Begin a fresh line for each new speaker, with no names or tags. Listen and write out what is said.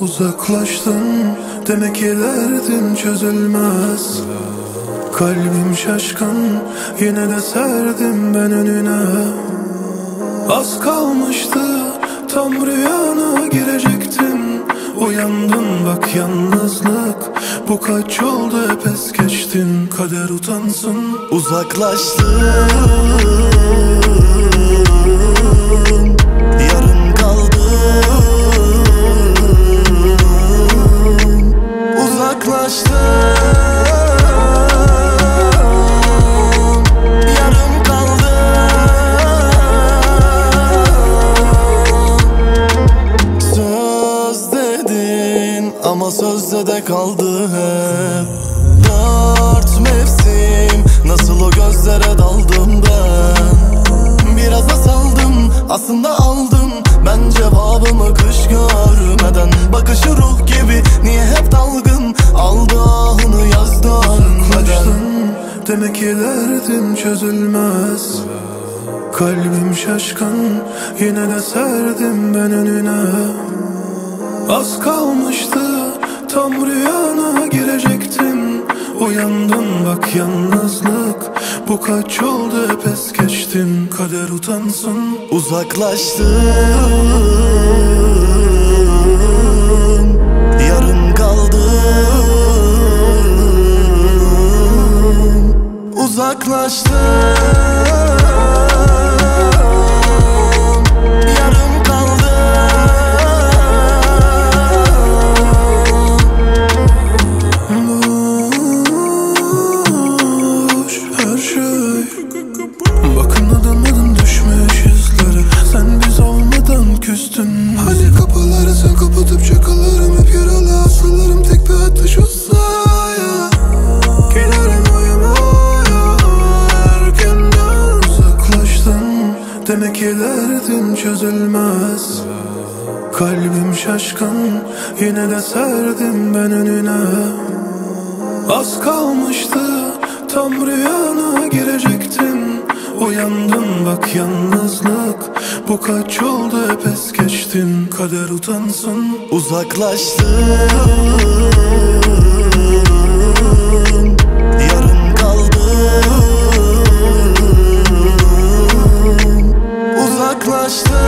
Uzaklaştım demek ki derdim çözülmez. Kalbim şaşkın yine de serdim ben önüne. Az kalmıştı tam rüyana girecektim Uyandın bak yalnızlık Bu kaç oldu hep es geçtin. Kader utansın.
Uzaklaştım ama sözde de kaldı hep Dört mevsim. Nasıl o gözlere daldım ben? Biraz da saldım aslında aldım. Ben cevabımı kış görmeden. Bakışı ruh gibi niye hep dalgın? Aldı ahını yaz dönmeden
demek ki derdim çözülmez. Kalbim şaşkın yine de serdim ben önüne. Az kalmıştı tam rüyana girecektim Uyandın bak yalnızlık. Bu kaç oldu hep es geçtin. Kader utansın.
Uzaklaştım Yarım kaldım Uzaklaştım
Demek ki derdim çözülmez. Kalbim şaşkın Yine de serdim ben önüne. Az kalmıştı tam rüyana girecektim. Uyandın bak yalnızlık Bu kaç oldu hep es geçtin. Kader utansın.
Uzaklaştım ulaştı